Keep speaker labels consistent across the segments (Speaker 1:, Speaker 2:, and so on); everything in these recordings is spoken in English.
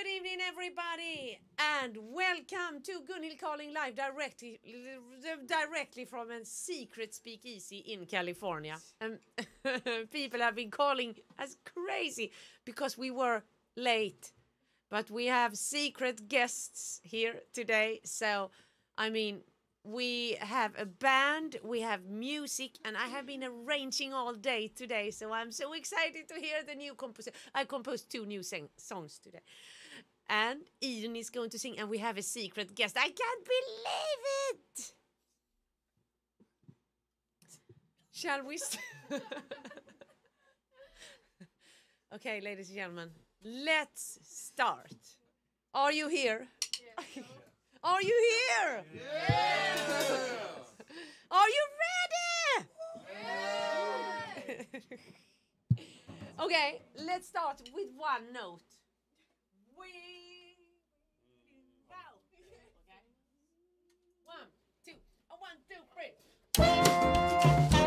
Speaker 1: Good evening, everybody, and welcome to Gunhild Carling live directly, directly from a secret speakeasy in California. Um, people have been calling us crazy because we were late, but we have secret guests here today. So, I mean, we have a band, we have music, and I have been arranging all day today. So I'm so excited to hear the new composition. I composed two new songs today. And Idun is going to sing, and we have a secret guest. I can't believe it! Shall we? Okay, ladies and gentlemen, let's start. Are you here? Are you here? Are you ready? okay, let's start with one note. We go. Okay. One, two, a one,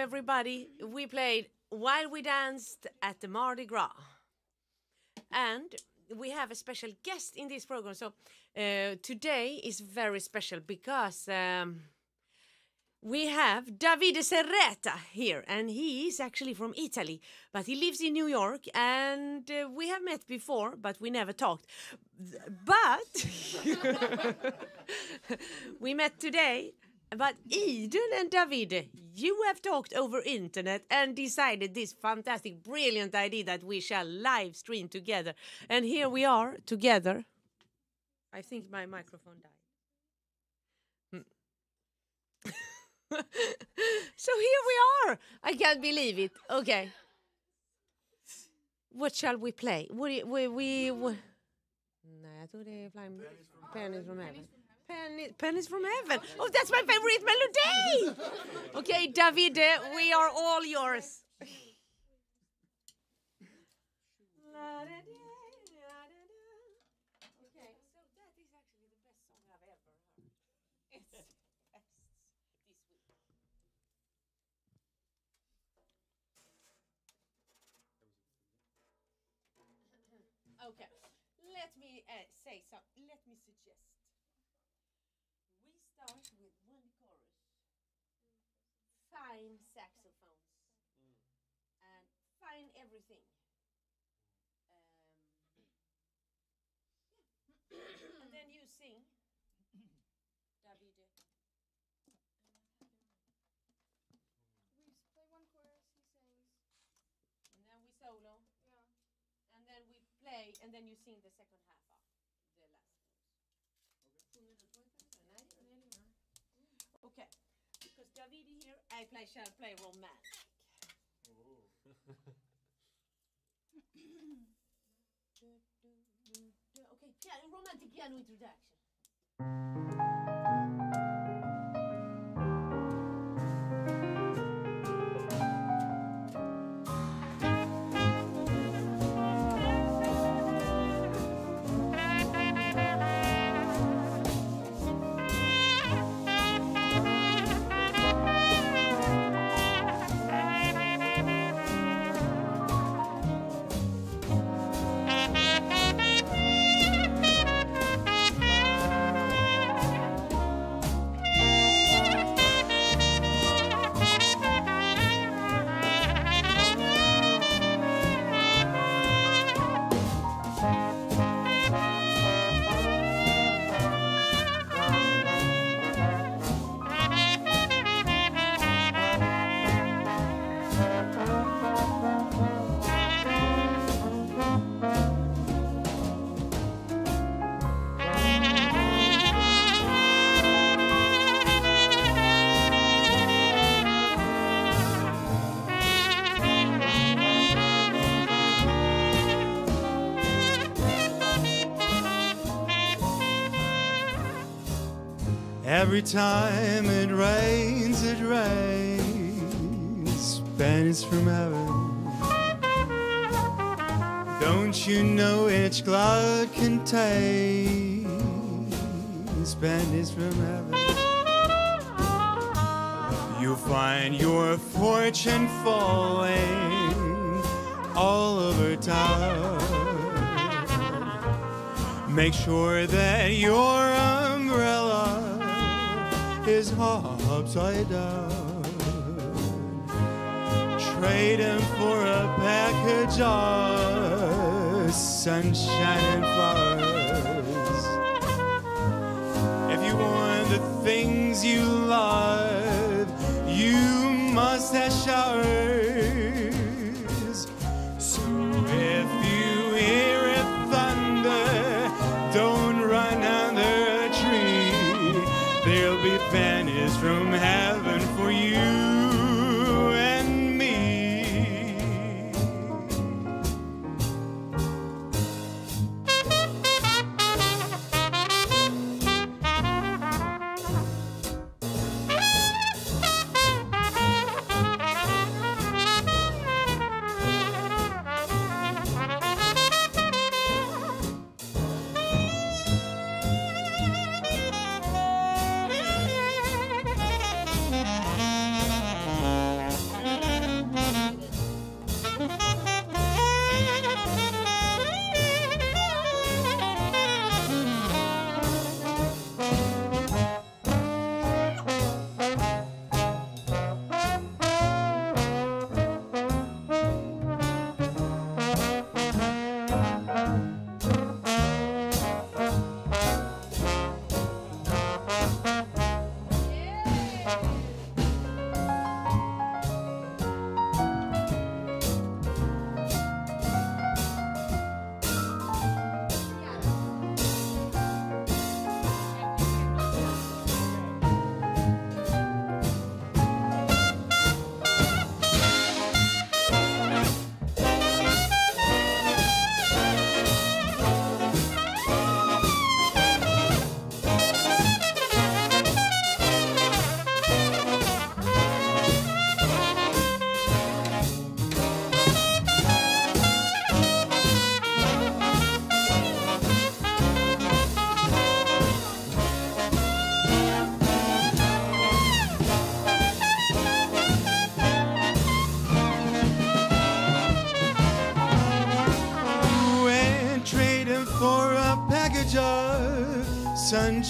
Speaker 1: everybody. We played While We Danced at the Mardi Gras. And we have a special guest in this program. So uh, today is very special because um, we have Davide Cerreta here, and he is actually from Italy, but he lives in New York, and uh, we have met before, but we never talked. But we met today. But Idun and David, you have talked over internet and decided this fantastic, brilliant idea that we shall live stream together. And here we are together. I think my microphone died. Hmm. so here we are. I can't believe it. Okay. What shall we play? We we we. we... Nej, jag tror det är Flying Pennies from Heaven. Penny, pennies from Heaven. Oh, that's my favorite melody. Okay, Davide, we are all yours. Okay, is let me uh, say some. Let me suggest. We start with one chorus, fine saxophones, and fine everything. Um, yeah. and then you sing, Davide.
Speaker 2: We play one chorus, he sings.
Speaker 1: And then we solo,
Speaker 2: Yeah.
Speaker 1: and then we play, and then you sing the second half of the last notes. Okay, because Davide here, I play shall play romantic. Okay, piano, romantic piano introduction.
Speaker 3: Every time it rains, it rains. Pennies from heaven. Don't you know each cloud contains pennies from heaven? You'll find your fortune falling all over town. Make sure that your umbrella is upside down. Trade him for a package of sunshine and flowers. If you want the things you love, you must have showers.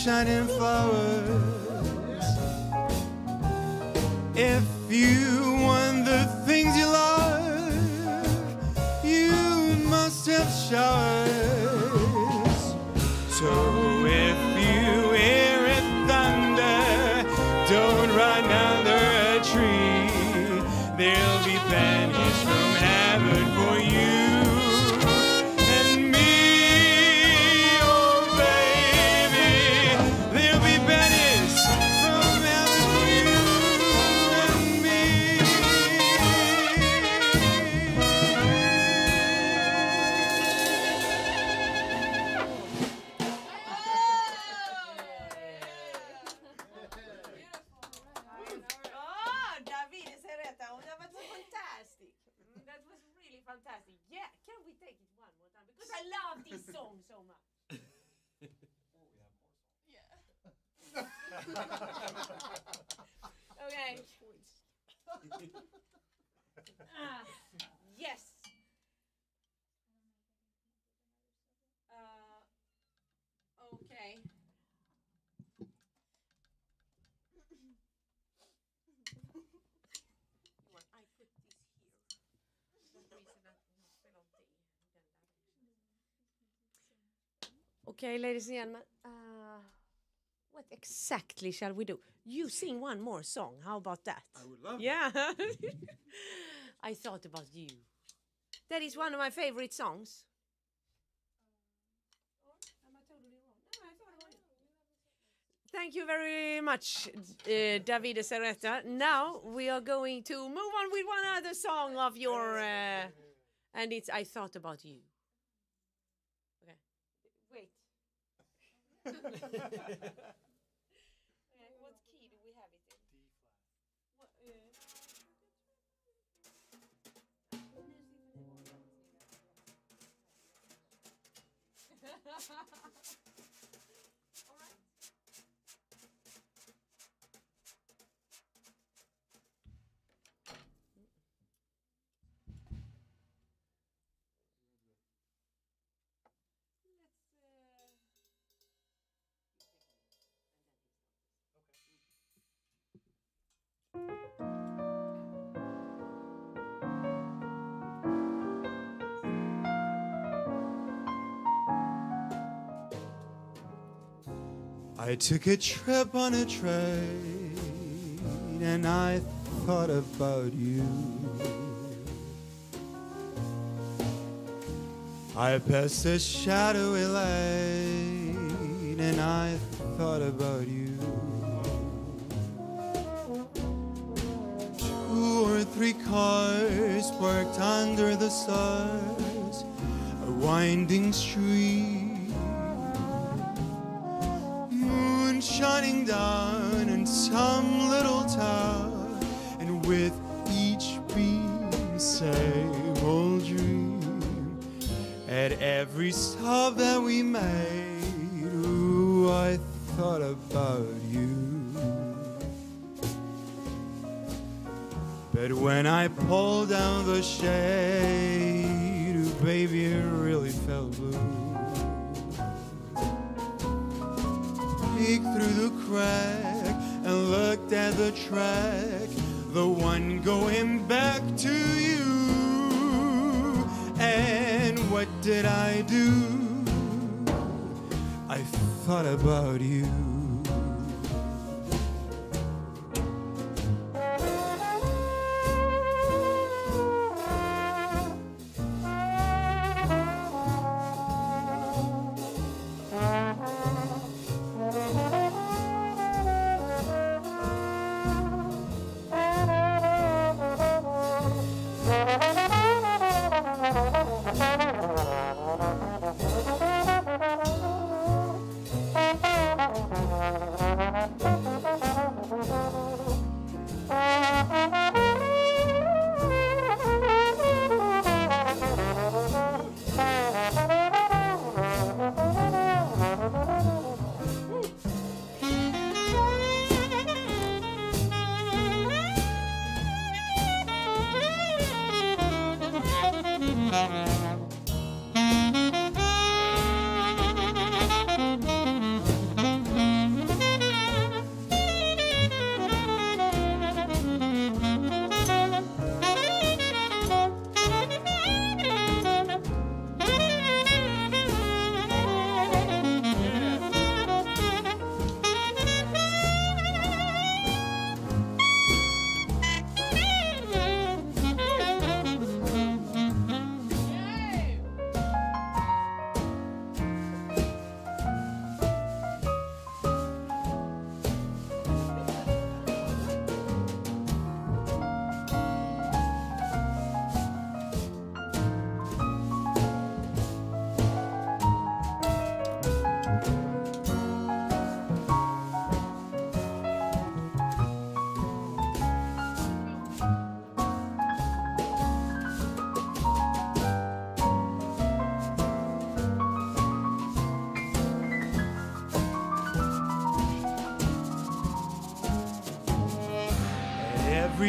Speaker 3: And flowers.
Speaker 1: Okay, ladies and gentlemen. Uh, what exactly shall we do? You sing one more song. How about that?
Speaker 3: I would love
Speaker 1: Yeah. I thought about you. That is one of my favorite songs. Thank you very much, uh, Davide Cerreta. Now we are going to move on with one other song of your, uh, and it's "I Thought About You." Okay, wait. Okay, what key do we have it in? What, uh,
Speaker 3: I took a trip on a train and I thought about you. I passed a shadowy lane and I thought about you. Two or three cars parked under the stars, a winding street shining down in some little town, and with each beam, same old dream. At every stop that we made, ooh, I thought about you. But when I pulled down the shade, ooh, baby, crack and looked at the track, the one going back to you. And what did I do? I thought about you.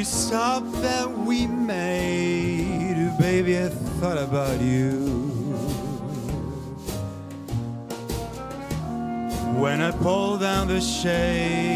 Speaker 3: Every stop that we made, baby, I thought about you. When I pulled down the shade,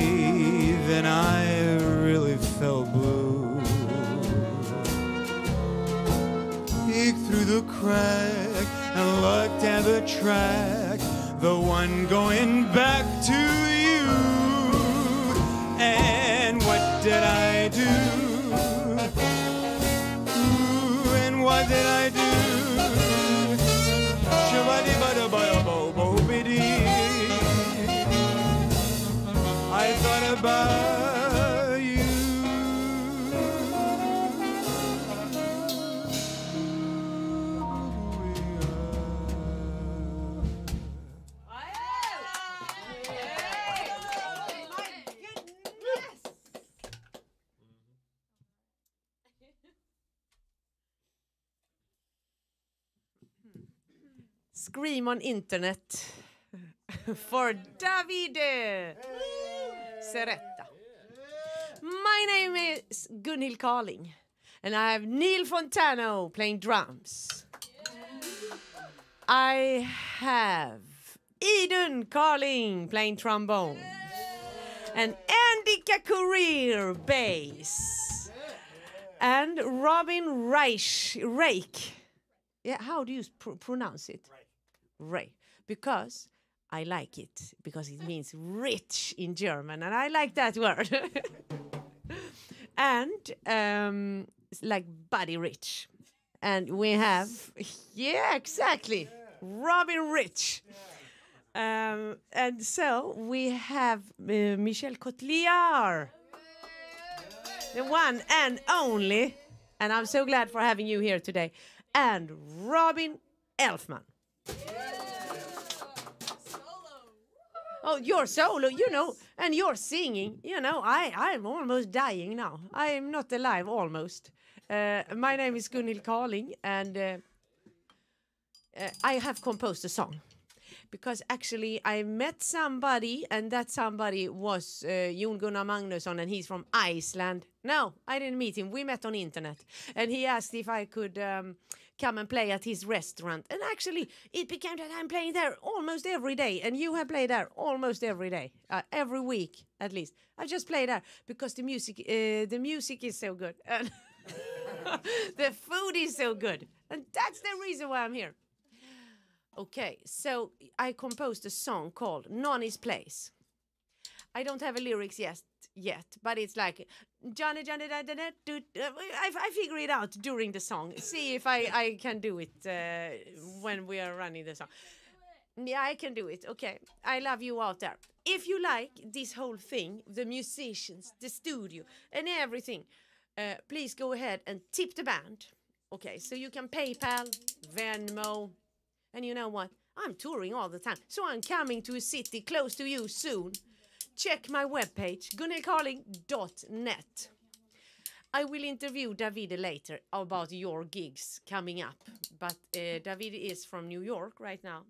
Speaker 1: internet for Davide Cerreta. My name is Gunhild Carling, and I have Neil Fontano playing drums. I have Idun Carling playing trombone, and Endika Courier bass, and Robin Reich, Rake. Yeah, how do you pr- pronounce it? Ray. Because I like it, because it means rich in German, and I like that word. and um, it's like body rich. And we have, yeah, exactly, Robin Rich. Um, and so we have uh, Michelle Kotlyar, the one and only. And I'm so glad for having you here today. And Robin Elfman. Oh, you're solo, you know, and you're singing. You know, I, I'm almost dying now. I am not alive, almost. Uh, my name is Gunhild Carling, and uh, uh, I have composed a song. Because actually, I met somebody, and that somebody was uh, Jon Gunnar Magnusson, and he's from Iceland. No, I didn't meet him. We met on internet, and he asked if I could um, come and play at his restaurant. And actually, it became that I'm playing there almost every day, and you have played there almost every day, uh, every week at least. I just play there because the music, uh, the music is so good, and the food is so good, and that's the reason why I'm here. Okay, so I composed a song called Nonni's Place. I don't have a lyrics yet, yet, but it's like Johnny Johnny da, da, da, do, uh, I, I figure it out during the song. See if I, I can do it uh, when we are running the song. Yeah, I can do it. Okay, I love you out there. If you like this whole thing, the musicians, the studio, and everything, uh, please go ahead and tip the band. Okay, so you can PayPal, Venmo, and you know what? I'm touring all the time, so I'm coming to a city close to you soon. Check my webpage, gunhildcarling.net. I will interview Davide later about your gigs coming up, but uh, Davide is from New York right now,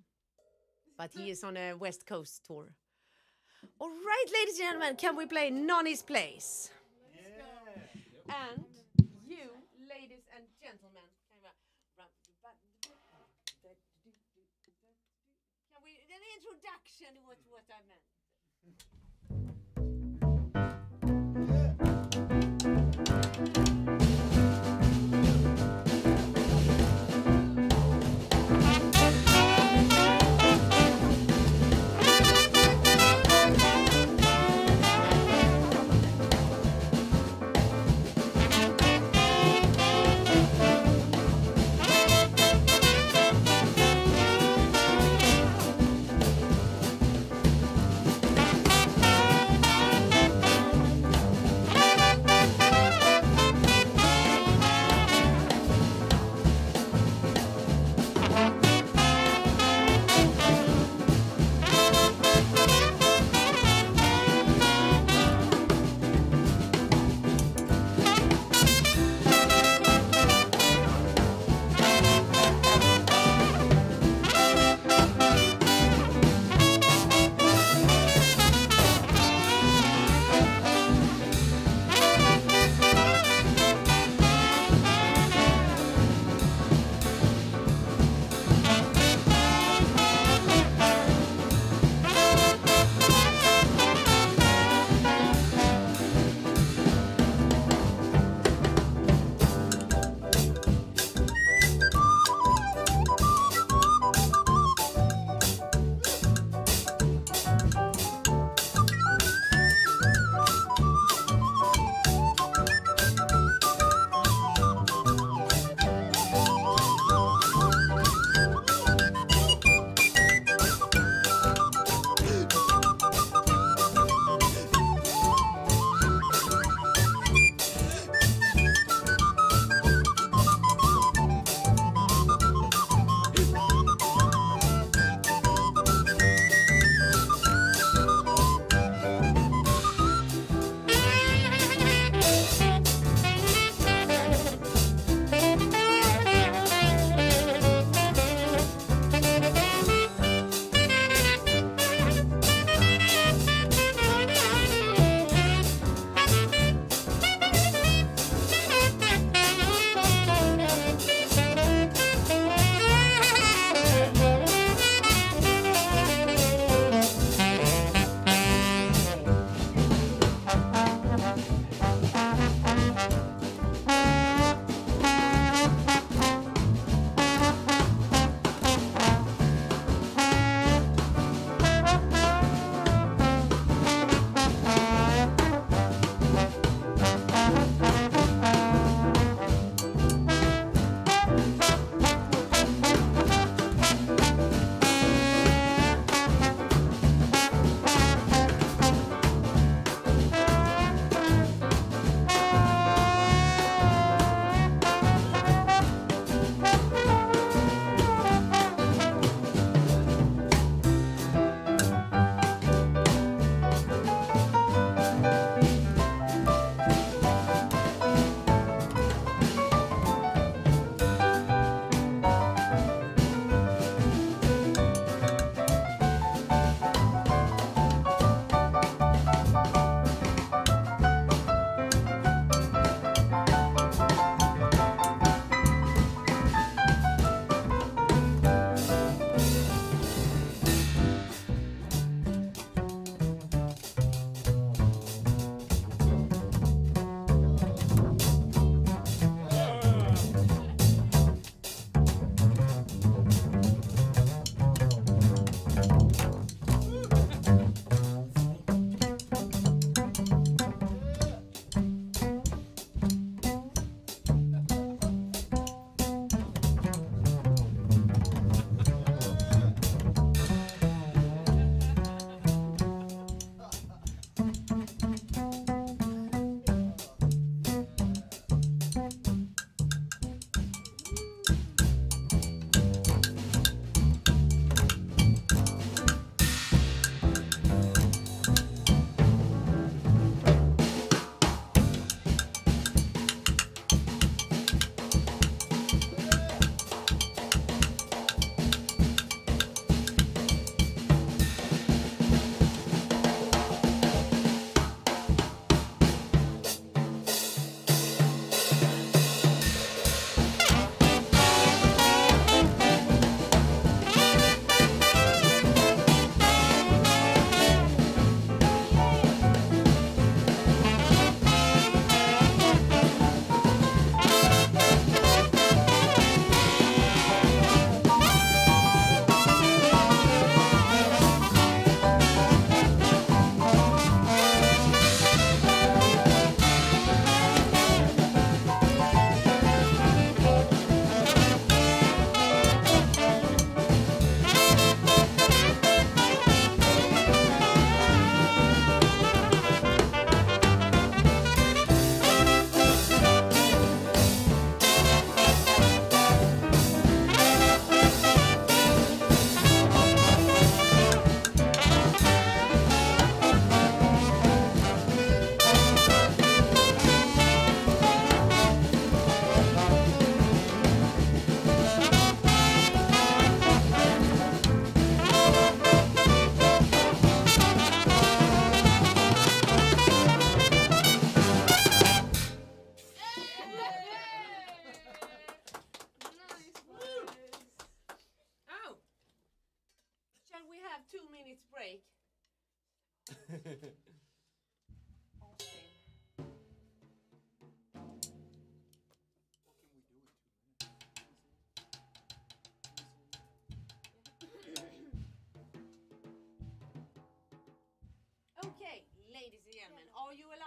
Speaker 1: but he is on a West Coast tour. All right, ladies and gentlemen, can we play Nonni's Place? And you, ladies and gentlemen, can we, can we an introduction to what, what I meant?
Speaker 3: Thank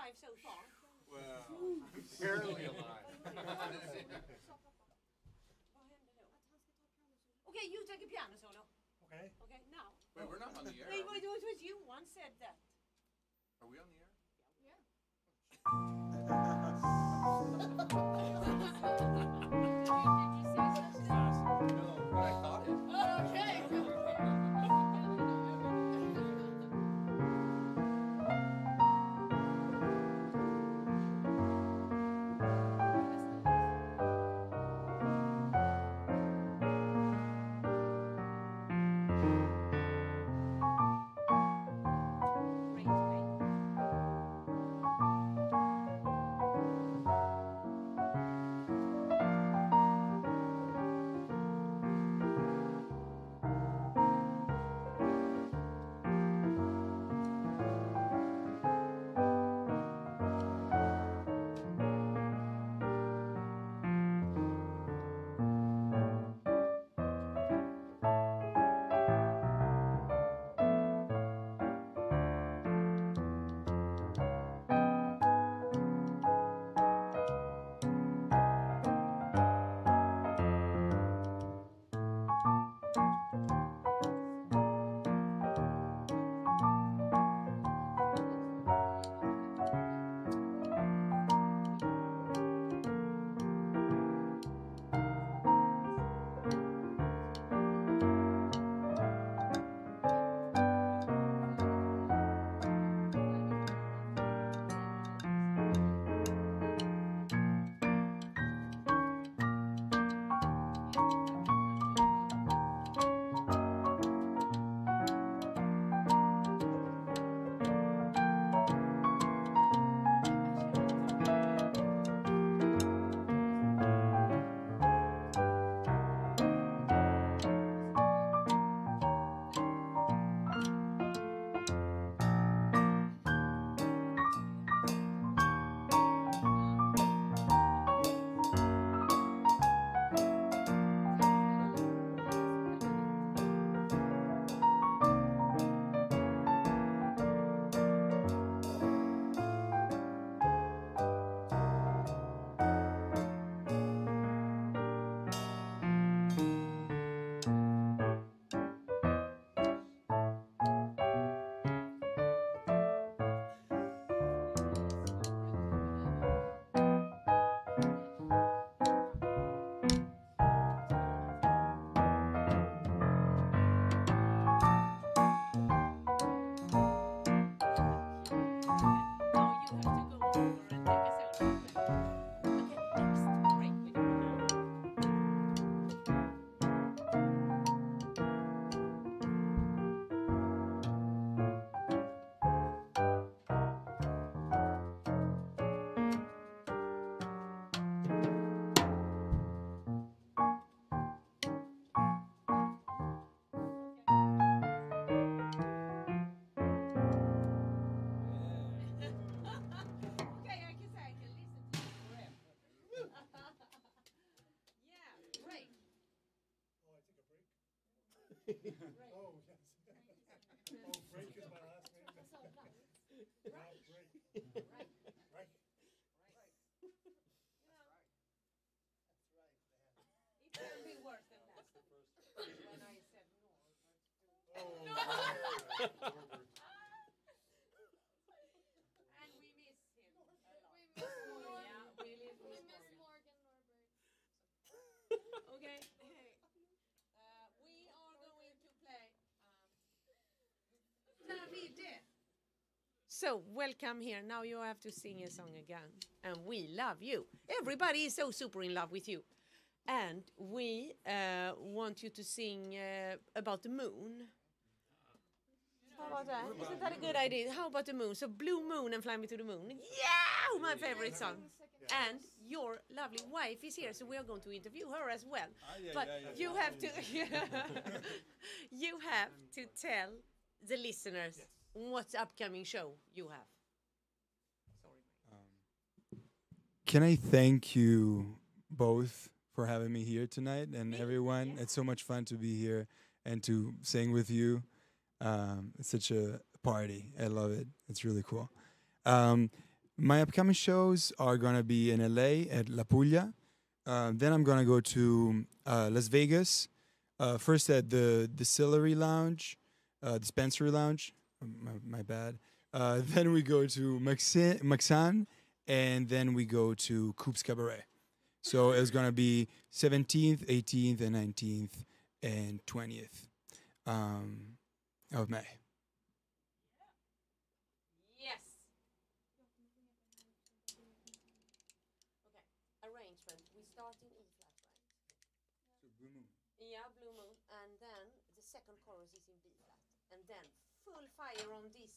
Speaker 4: alive so far.
Speaker 5: Well, barely alive.
Speaker 4: okay, you take a piano solo.
Speaker 1: Okay.
Speaker 4: Okay, now.
Speaker 5: Wait, we're not on the air.
Speaker 4: Wait, wait, it was you once said that.
Speaker 5: Are we on the air?
Speaker 4: Yeah. yeah.
Speaker 1: no, I thought. Oh, yes. Oh, Frank is my
Speaker 4: So welcome here. Now you have to sing a song again. And we love you. Everybody is so super in love with you. And we uh, want you to sing uh, about the moon.
Speaker 1: How about that? Isn't that a good idea? How about the moon? So Blue Moon and Fly Me to the Moon. Yeah, my favorite song. And your lovely wife is here, so we are going to interview her as well.
Speaker 3: Ah,
Speaker 1: but you have to you have to tell the listeners what upcoming show you have.
Speaker 3: Can I thank you both for having me here tonight and everyone? It's so much fun to be here and to sing with you. Um, it's such a party. I love it. It's really cool. Um, my upcoming shows are going to be in LA at La Puglia. Uh, then I'm going to go to uh, Las Vegas, uh, first at the Distillery Lounge, uh, Dispensary Lounge. My, my bad. Uh, then we go to Maxi- Maxan, and then we go to Coops Cabaret. So it's gonna be 17th, 18th, and 19th, and 20th um, of May.
Speaker 1: Yes. Okay. Arrangement. We start in E flat, right? Yeah, Blue Moon, and then the second chorus is in B flat, and then full fire on this.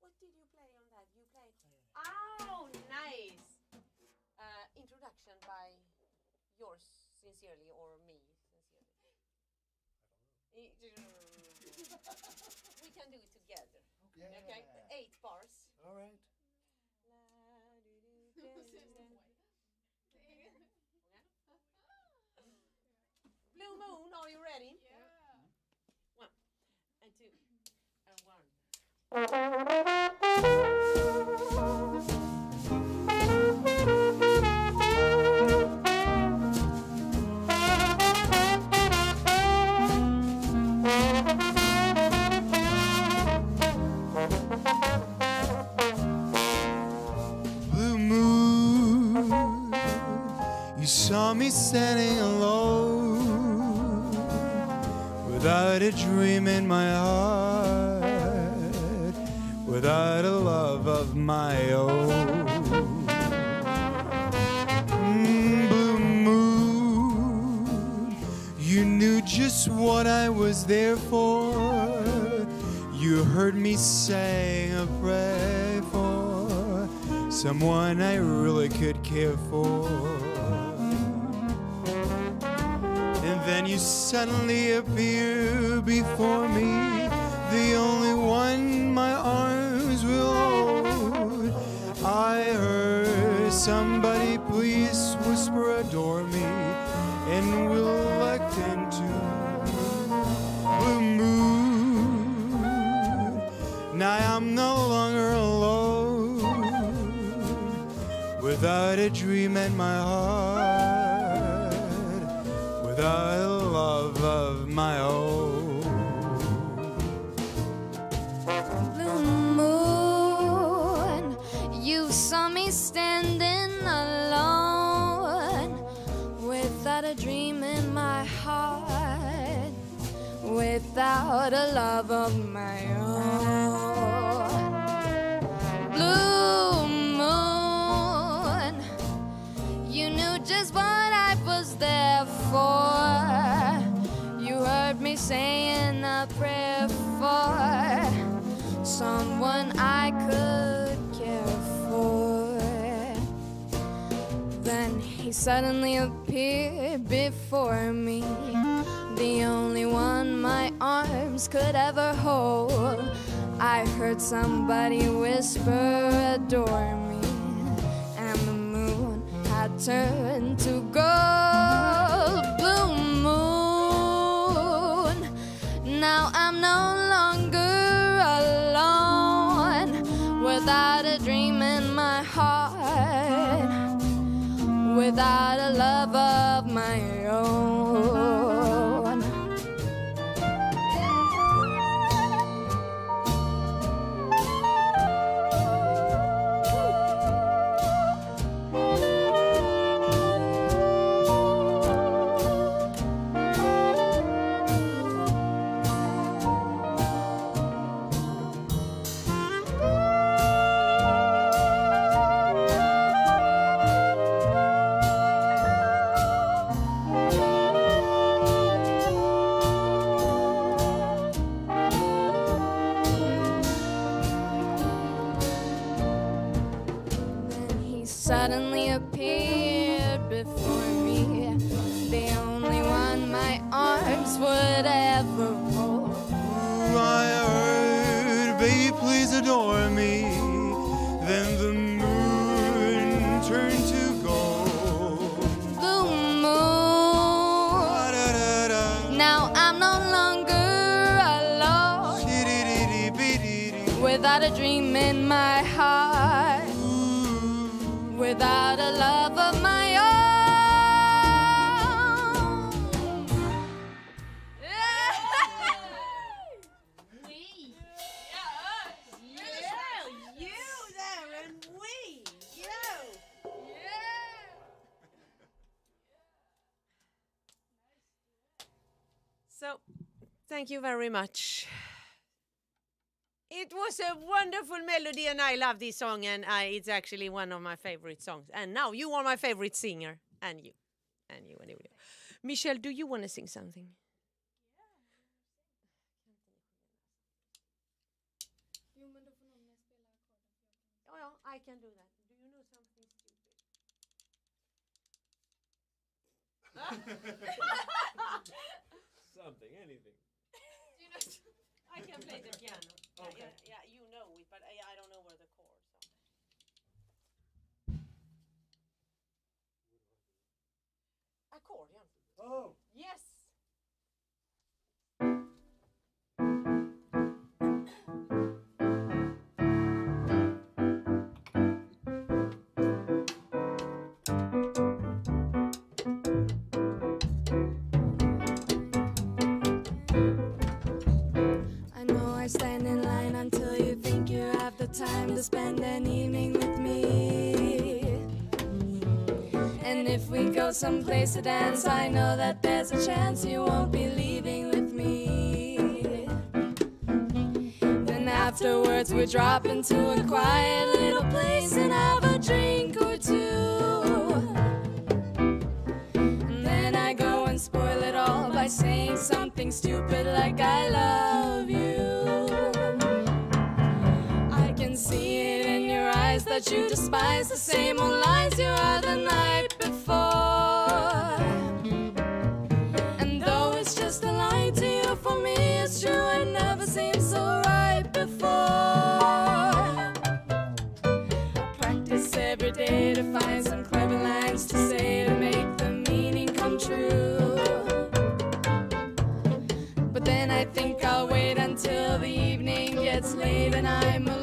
Speaker 1: What did you play on that? You played. Oh, nice. Uh, introduction by yours sincerely or me sincerely. I- We can do it together. Okay, eight bars.
Speaker 4: All right.
Speaker 1: Blue Moon, are you ready? One and two and one.
Speaker 3: Blue moon, you saw me standing alone without a dream in my heart, without a love of my own. Blue moon, you knew just what I was there for. You heard me saying a prayer for someone I really could care for. And then you suddenly appear before me, the only one somebody please whisper adore me, and we'll look into blue moon. Now I'm no longer alone without a dream in my heart, without a love of my own.
Speaker 2: Without a love of my own. Blue moon, you knew just what I was there for. You heard me saying a prayer for someone I could care for. Then he suddenly appeared before me, the only one my arms could ever hold. I heard somebody whisper, adore me, and the moon had turned to gold. Blue moon, now I'm no longer alone without a dream in my heart, without a love of my own.
Speaker 1: Very much. It was a wonderful melody, and I love this song, and I, it's actually one of my favorite songs. And now you are my favorite singer, and you, and you, and you. Michelle, do you want to sing something? Oh, yeah, I can do that. Do you know something stupid?
Speaker 6: Something, anything.
Speaker 1: I can play the piano. Yeah, yeah, yeah, you know it, but I, I don't know where the chords are. Accordion.
Speaker 4: Oh,
Speaker 1: Yes.
Speaker 2: I know stand in line until you think you have the time to spend an evening with me. And if we go someplace to dance, I know that there's a chance you won't be leaving with me. Then afterwards, we drop into a quiet little place and have a drink or two. And then I go and spoil it all by saying something stupid like I love that you despise the same old lines you heard the night before. And though it's just a lie to you, for me it's true. It never seemed so right before. I practice every day to find some clever lines to say to make the meaning come true. But then I think I'll wait until the evening gets late and I'm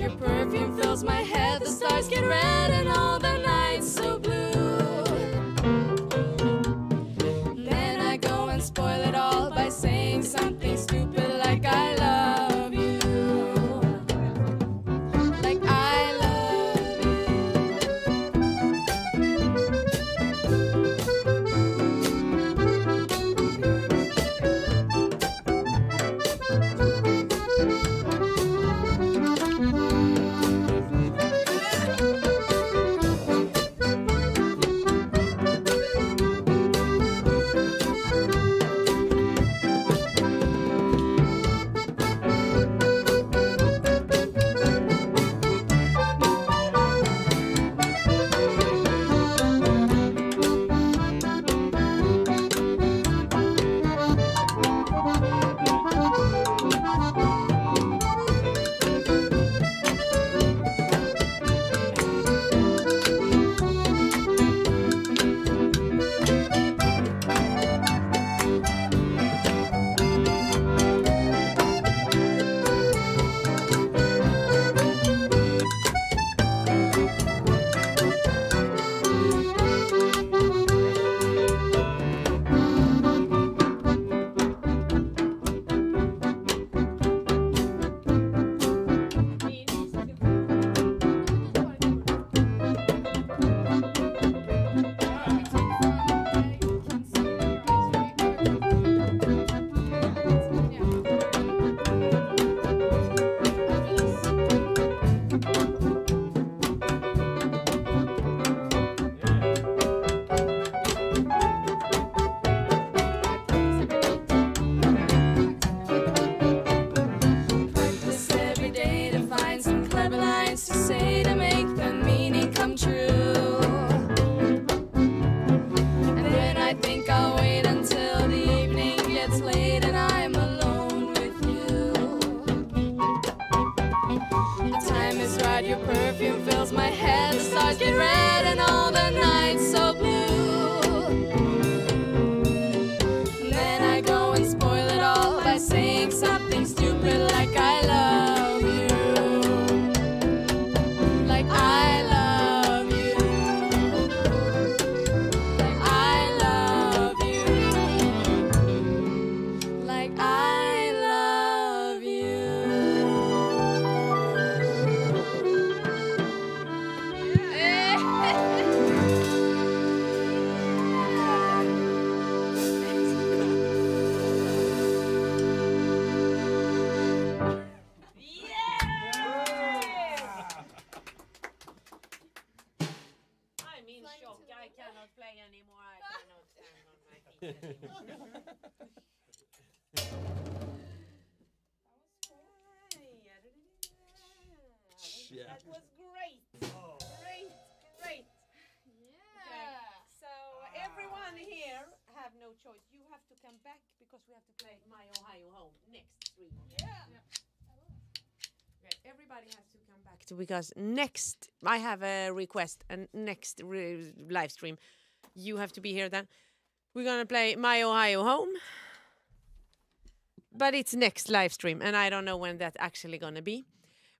Speaker 2: your perfume fills my head, the stars get red and all the nights so blue.
Speaker 1: Choice. You have to come back because we have to play My Ohio Home next stream. Yeah. Okay, everybody has to come back to because next I have a request and next re- live stream you have to be here then. We're gonna play My Ohio Home. But it's next live stream and I don't know when that's actually gonna be.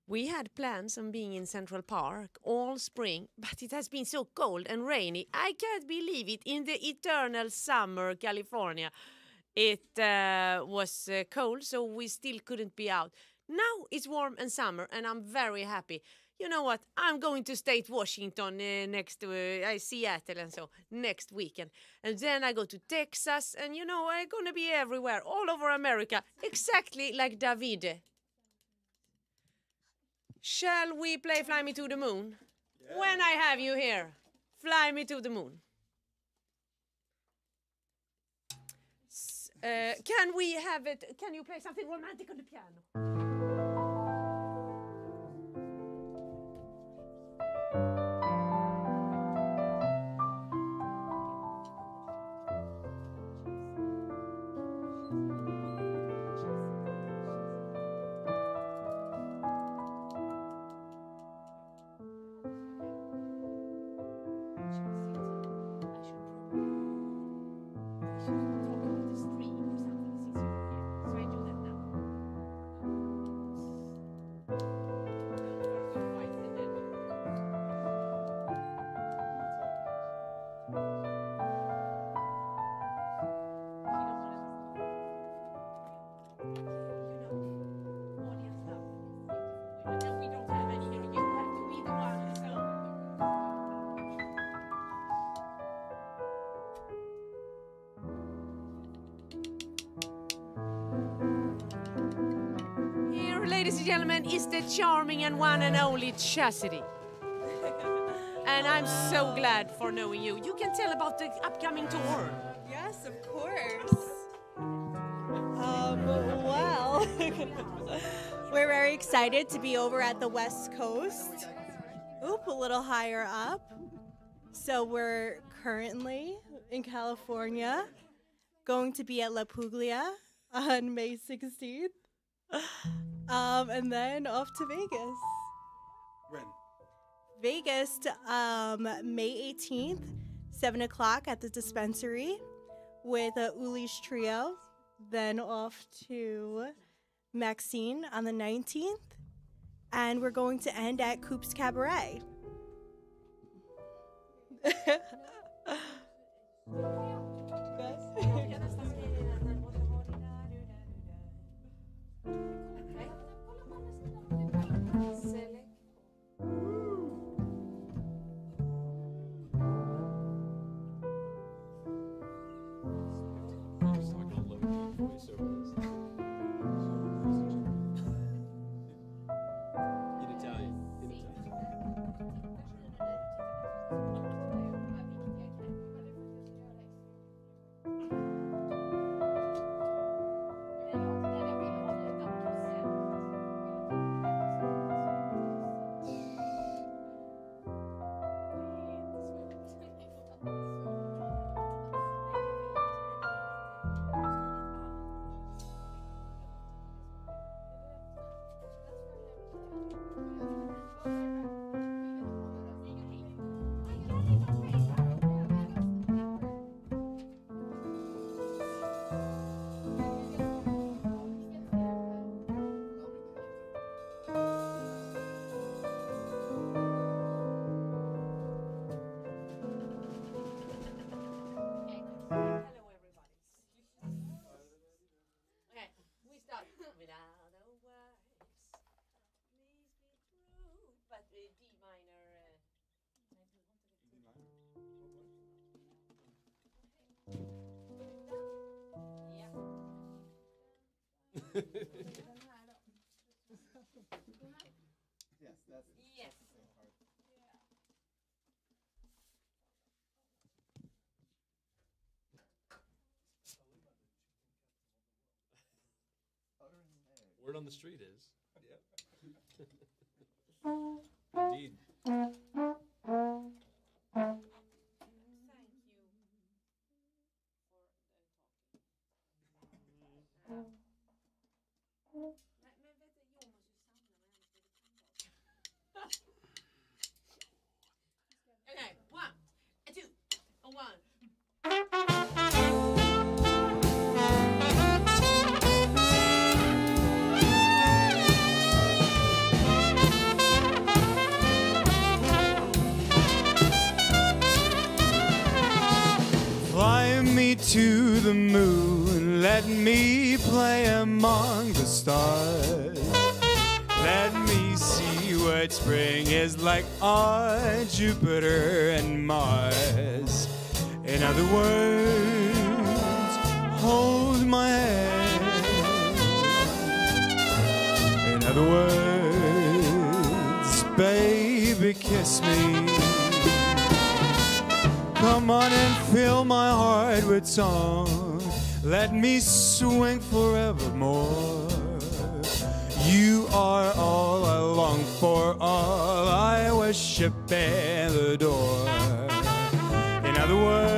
Speaker 1: We had plans on being in Central Park all spring, but it has been so cold and rainy. I can't believe it. In the eternal summer, California, it uh, was uh, cold, so we still couldn't be out. Now it's warm and summer, and I'm very happy. You know what? I'm going to State Washington uh, next uh, Seattle and so next weekend, and then I go to Texas, and you know I'm gonna be everywhere, all over America, exactly like Davide. Shall we play Fly Me to the Moon? When I have you here, Fly Me to the Moon. S- uh, can we have it? Can you play something romantic on the piano? Charming and one and only Chastity. and I'm so glad for knowing you. You can tell about the upcoming tour.
Speaker 6: Yes, of course. Um, well, we're very excited to be over at the West Coast. Oop, a little higher up. So we're currently in California, going to be at La Puglia on May 16th. Um, and then off to Vegas.
Speaker 3: When?
Speaker 6: Vegas um, May 18th, 7 o'clock at the dispensary with a Ulish Trio. Then off to Maxine on the 19th. And we're going to end at Coop's Cabaret.
Speaker 3: Yes, yes,
Speaker 5: word on the street is.
Speaker 3: Let me see what spring is like on Jupiter and Mars. In other words, hold my hand. In other words, baby, kiss me. Come on and fill my heart with song. Let me swing forevermore. You are all I long for, all I worship and adore. In other words,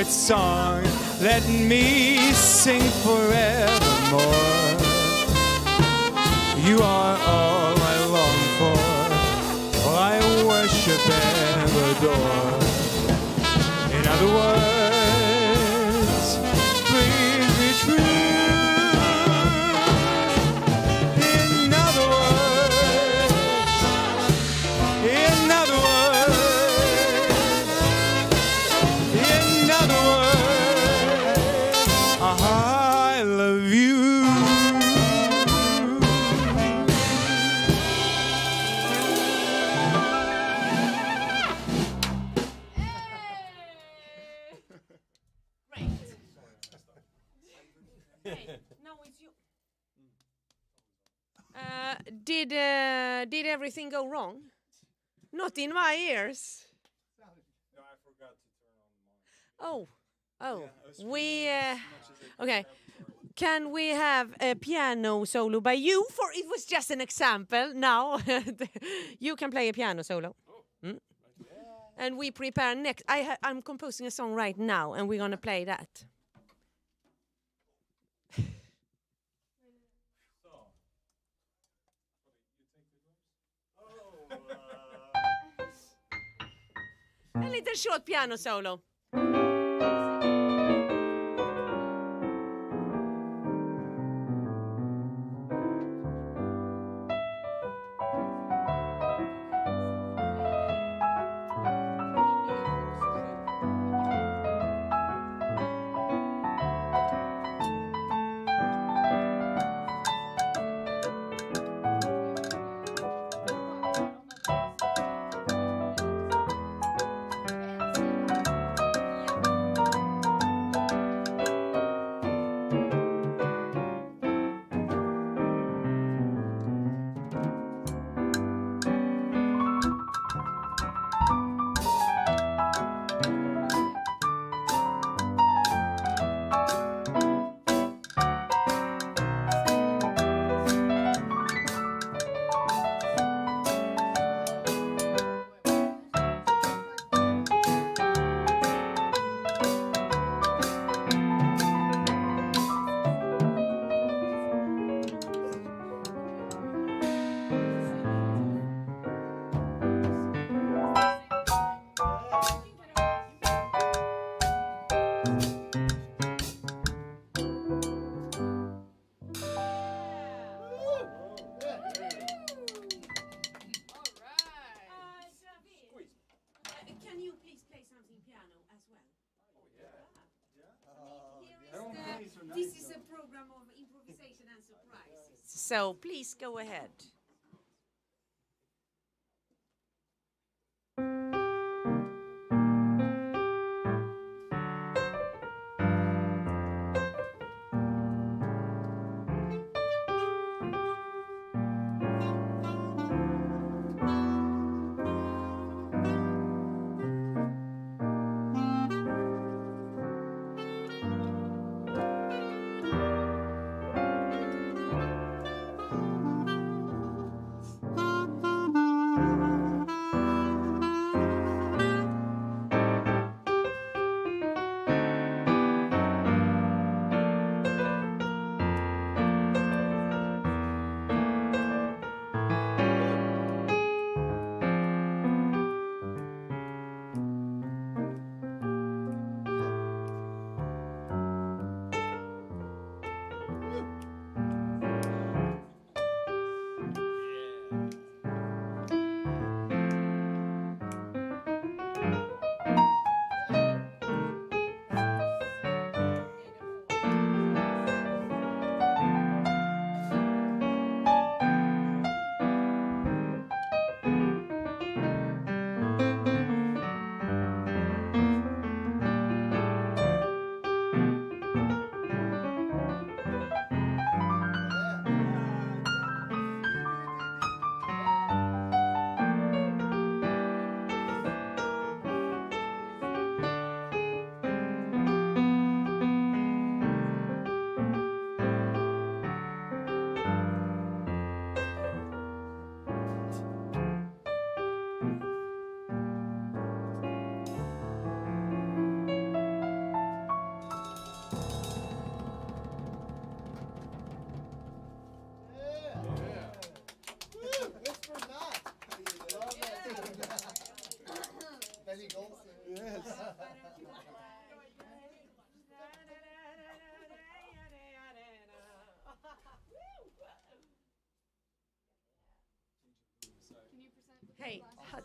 Speaker 3: heart song. Let me sing forevermore.
Speaker 1: Did uh, did everything go wrong? Not in my ears.
Speaker 4: No, I forgot to turn on.
Speaker 1: Oh, oh, we. Uh, okay, can we have a piano solo by you? For it was just an example. Now you can play a piano solo. Mm. And we prepare next. I ha- I'm composing a song right now, and we're gonna play that. Little short piano solo. So please go ahead.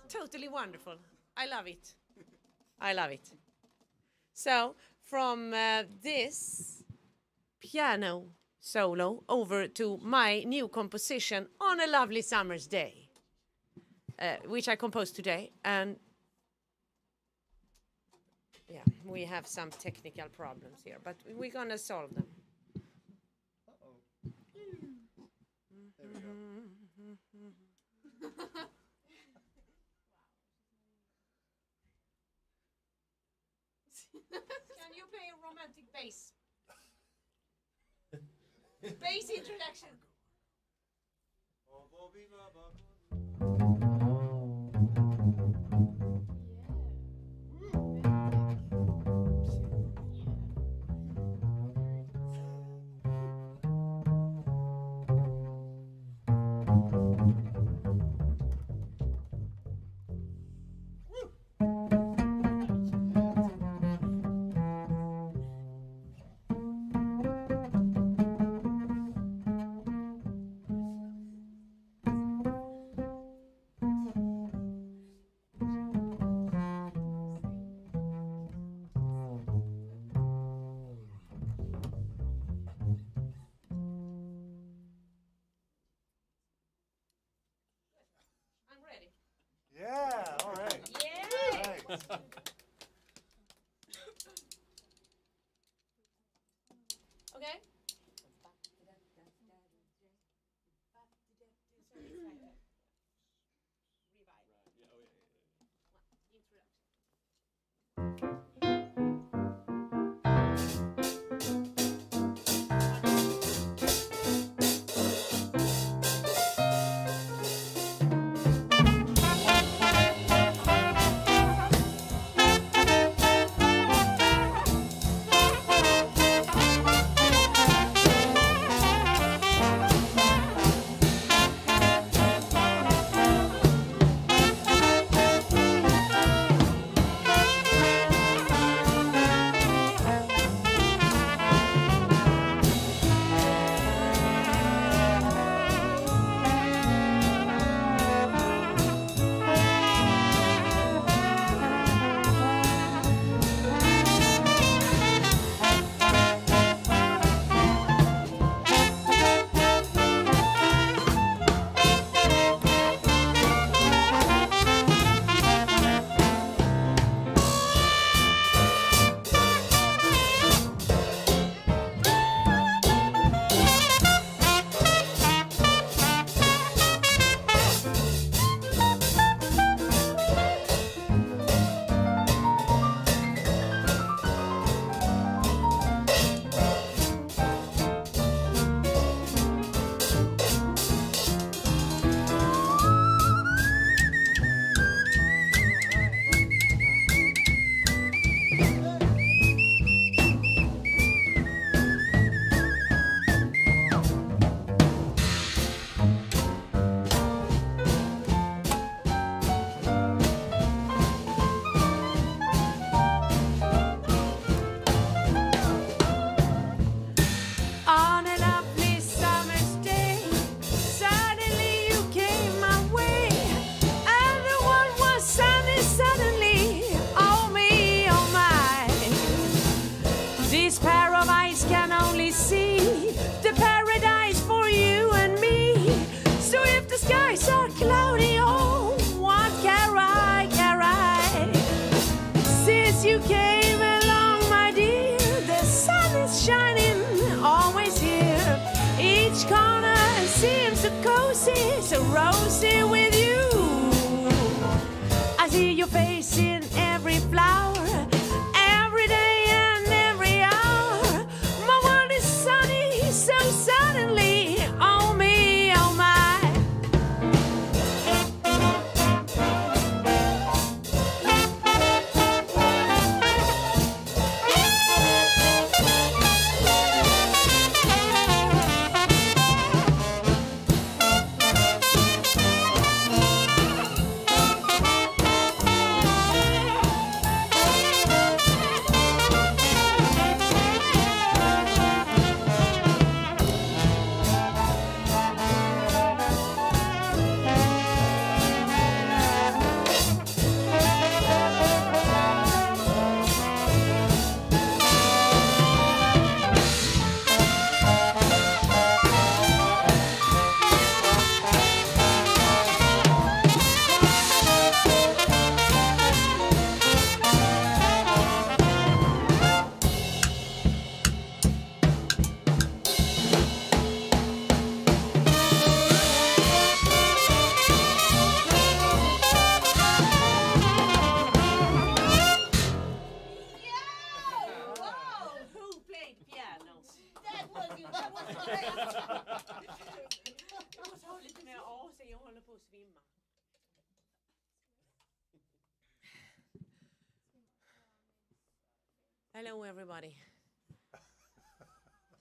Speaker 1: Totally wonderful. I love it. I love it. So, from uh, this piano solo over to my new composition on a lovely summer's day, uh, which I composed today. And yeah, we have some technical problems here, but we're gonna solve them. Can you play a romantic bass? bass introduction. I'm
Speaker 2: Thank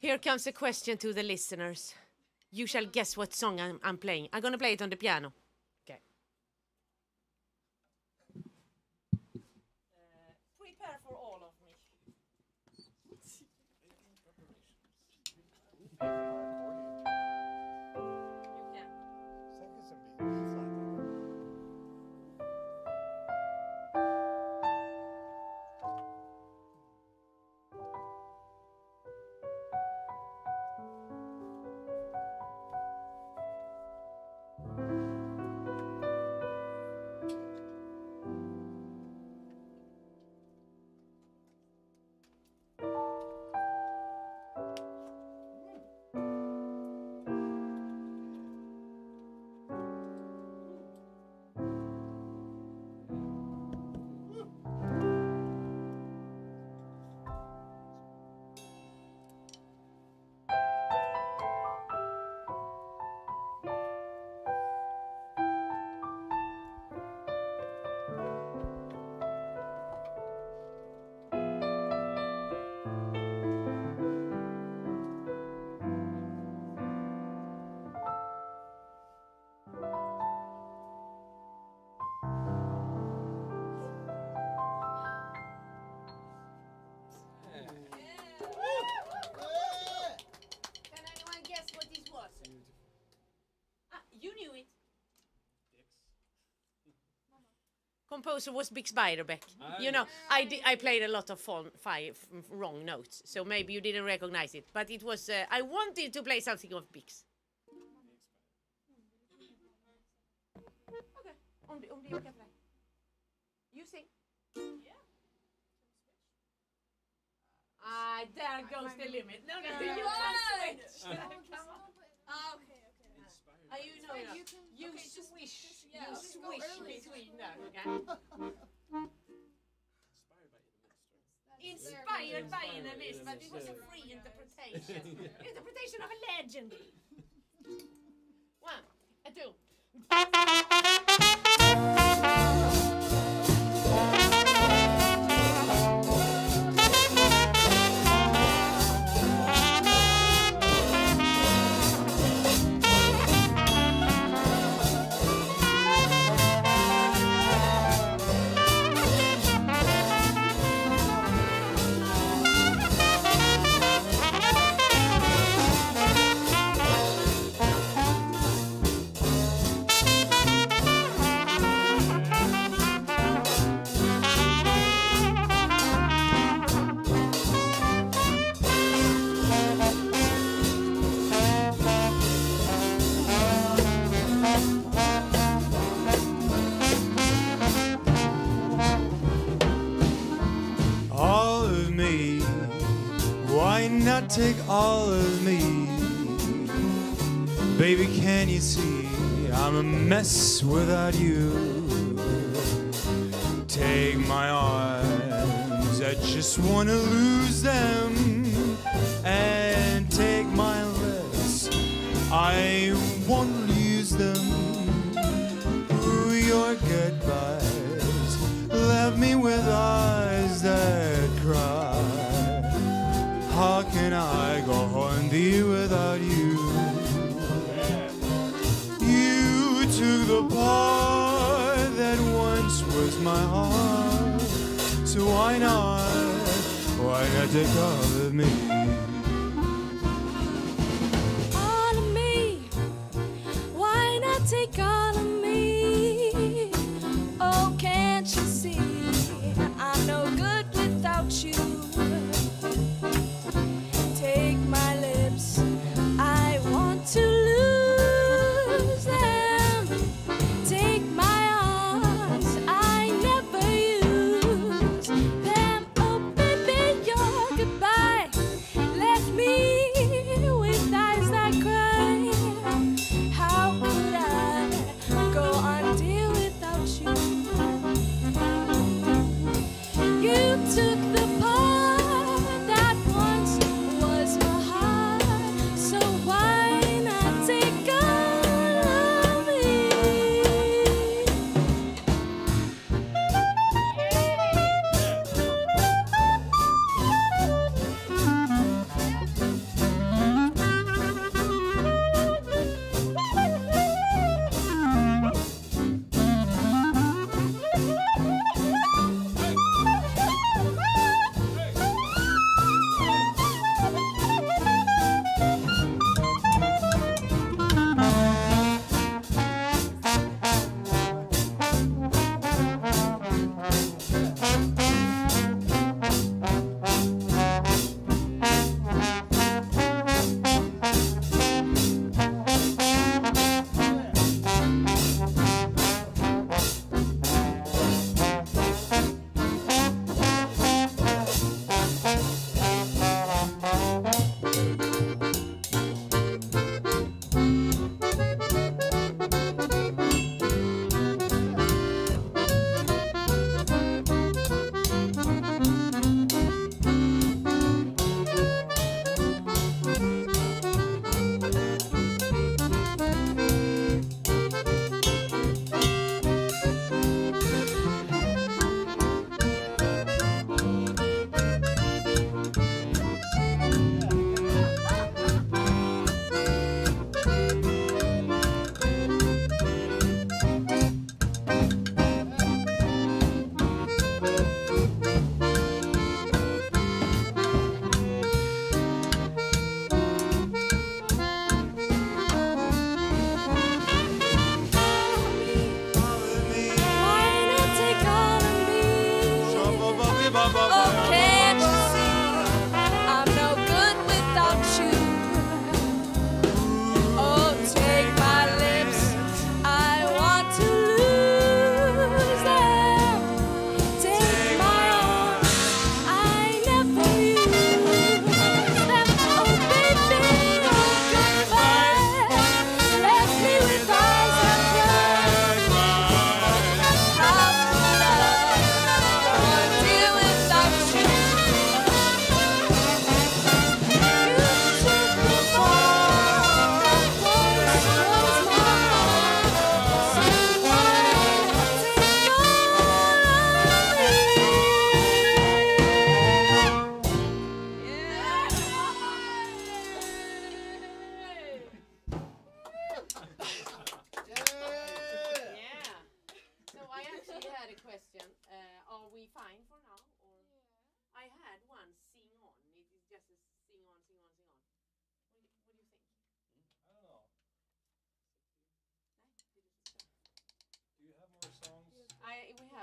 Speaker 1: Here comes a question to the listeners. You shall guess what song I'm, I'm playing. I'm gonna play it on the piano. Okay. Uh, prepare for all of me. Composer was Bix Beiderbecke. You know, I di- I played a lot of fon- five wrong notes, so maybe you didn't recognize it. But it was uh, I wanted to play something of Bix. Okay, om det, om det är okej. You sing. Ah, there goes the limit. No, no, no, you can switch. Come on.
Speaker 6: Ah, okay, okay.
Speaker 1: Ah, you know, you,
Speaker 7: you can-
Speaker 1: you
Speaker 7: okay,
Speaker 1: swish,
Speaker 7: just- yeah,
Speaker 1: you
Speaker 7: just go
Speaker 1: swish
Speaker 7: early.
Speaker 1: between them, okay? Inspired by an abyss, but it was a free interpretation. interpretation of a legend. One, a two.
Speaker 2: all of me. Baby, can you see I'm a mess without you? Take my arms, I just wanna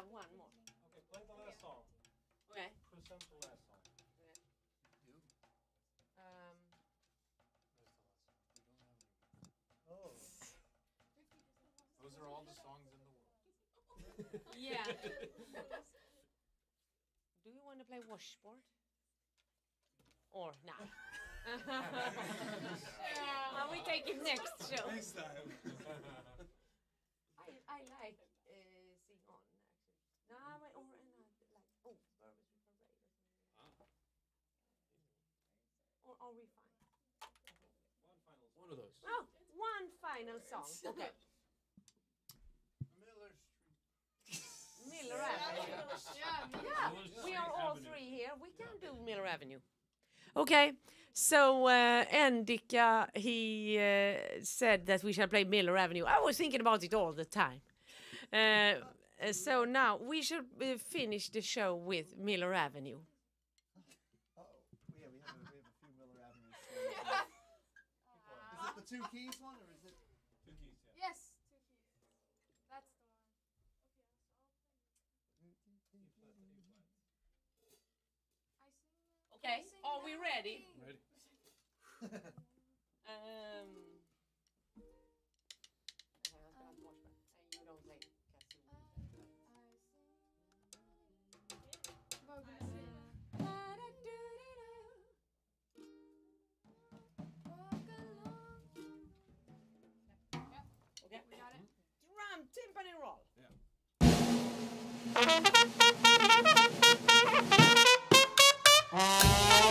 Speaker 2: have one more. Okay, play the
Speaker 5: last song. Okay. Present the last song. Okay. You?
Speaker 4: Um. Where's the last song? We don't have
Speaker 1: any.
Speaker 4: Oh. Those are all the songs in the world.
Speaker 1: yeah. Do you want to play washboard? Or not? Nah. yeah, we take it next show.
Speaker 5: Next time.
Speaker 1: I, I like. Final song. Okay.
Speaker 5: Miller Street.
Speaker 1: Miller Avenue. Yeah, we are all three here. We can do Miller Avenue. Okay, so uh, Endika, he uh, said that we shall play Miller Avenue. I was thinking about it all the time. Uh, uh, so now we should uh, finish the show with Miller Avenue.
Speaker 7: Oh, yeah, we have a, we have a few Miller Avenue songs. is it the two keys one or is it?
Speaker 5: Two keys, yeah.
Speaker 2: Yes, two keys. That's the one.
Speaker 1: Okay, are we ready?
Speaker 5: Ready?
Speaker 1: Um, you don't play Okay. We got it. Drum, timpani roll.
Speaker 2: Thank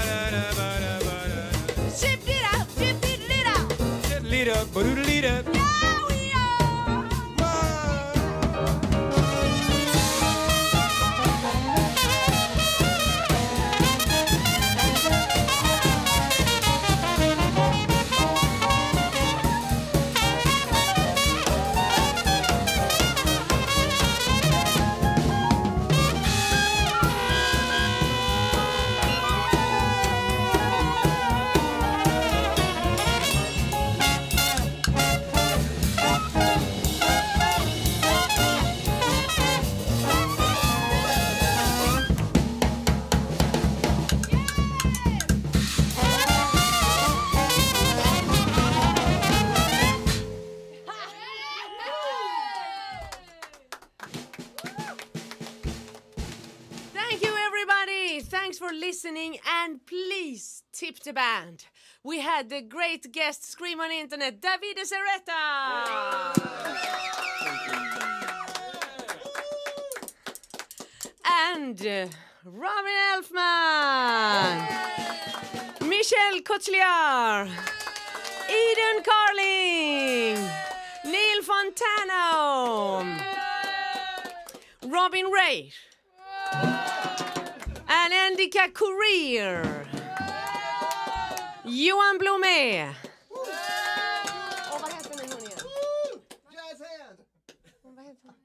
Speaker 1: and please tip the band. We had the great guest scream on internet, Davide Cerreta. and uh, Robin Elfman, Michelle Kotlyar, Idun Carling, Neil Fontano, Rob Reich, and Endika Courier, Johan Blomé. Och vad heter nu hon igen?
Speaker 7: Jazz hand!
Speaker 1: Vad heter hon?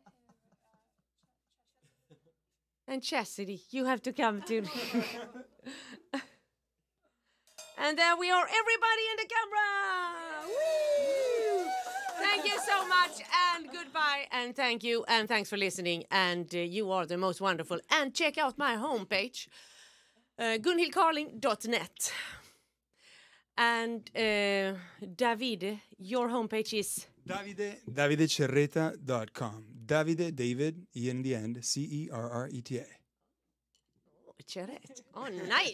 Speaker 1: And Chastity, you have to come too. and there we are, everybody in the camera. Woo! Thank you so much, and goodbye, and thank you, and thanks for listening. And uh, you are the most wonderful. And check out my homepage, uh, gunhildcarling.net. And uh, Davide, your homepage is.
Speaker 3: Davide, davidecerreta.com. Davide, David, E in the end, C E R R E T A.
Speaker 1: Cerret. Oh, nice.